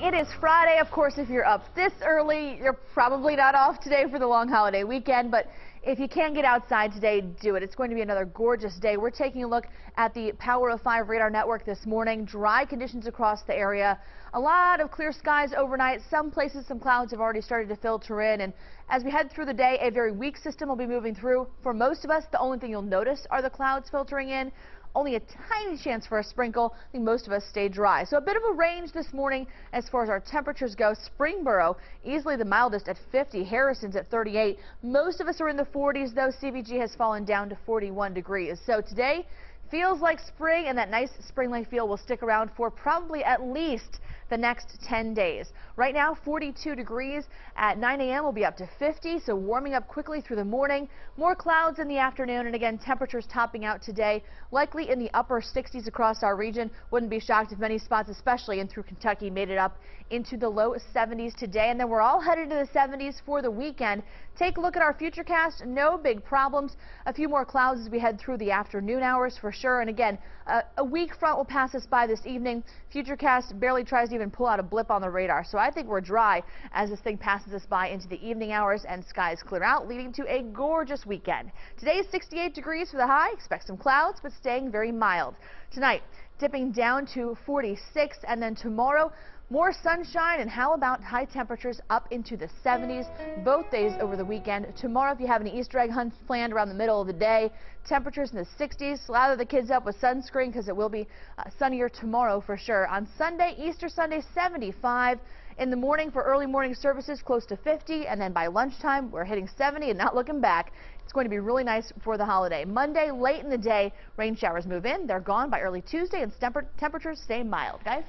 It is Friday. Of course, if you're up this early, you're probably not off today for the long holiday weekend, but if you can get outside today, do it. It's going to be another gorgeous day. We're taking a look at the Power of 5 radar network this morning. Dry conditions across the area. A lot of clear skies overnight. Some places, some clouds have already started to filter in. And as we head through the day, a very weak system will be moving through. For most of us, the only thing you'll notice are the clouds filtering in. Only a tiny chance for a sprinkle. I think most of us stay dry. So a bit of a range this morning as far as our temperatures go. Springboro easily the mildest at 50. Harrison's at 38. Most of us are in the 40s, though. CVG has fallen down to 41 degrees. So today feels like spring, and that nice spring-like feel will stick around for probably at least the next 10 days. Right now, 42 degrees. At 9 a.m. will be up to 50, so warming up quickly through the morning. More clouds in the afternoon, and again, temperatures topping out today, likely in the upper 60s across our region. Wouldn't be shocked if many spots, especially in through Kentucky, made it up into the low 70s today, and then we're all headed to the 70s for the weekend. Take a look at our futurecast. No big problems. A few more clouds as we head through the afternoon hours for sure. And again, a weak front will pass us by this evening. Futurecast barely tries to even pull out a blip on the radar. So I think we're dry as this thing passes us by into the evening hours and skies clear out, leading to a gorgeous weekend. Today is 68 degrees for the high. Expect some clouds, but staying very mild. Tonight, dipping down to 46, and then tomorrow, more sunshine and how about high temperatures up into the 70s both days over the weekend. Tomorrow, if you have any Easter egg hunts planned around the middle of the day, temperatures in the 60s. Lather the kids up with sunscreen because it will be uh, sunnier tomorrow for sure. On Sunday, Easter Sunday, 75. In the morning for early morning services, close to 50. And then by lunchtime, we're hitting 70 and not looking back. It's going to be really nice for the holiday. Monday, late in the day, rain showers move in. They're gone by early Tuesday and temperatures stay mild, guys.